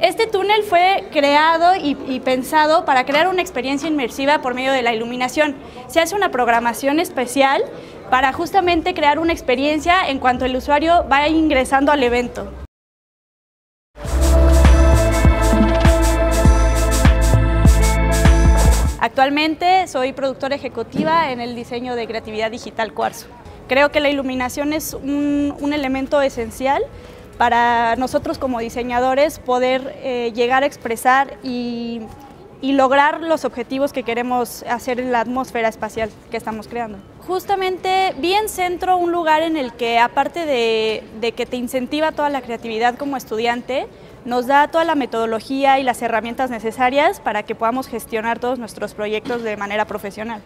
Este túnel fue creado y, pensado para crear una experiencia inmersiva por medio de la iluminación. Se hace una programación especial para justamente crear una experiencia en cuanto el usuario va ingresando al evento. Actualmente soy productora ejecutiva en el diseño de creatividad digital Cuarzo. Creo que la iluminación es un elemento esencial para nosotros como diseñadores poder eh, llegar a expresar y, lograr los objetivos que queremos hacer en la atmósfera espacial que estamos creando. Justamente vi en Centro un lugar en el que aparte de que te incentiva toda la creatividad como estudiante, nos da toda la metodología y las herramientas necesarias para que podamos gestionar todos nuestros proyectos de manera profesional.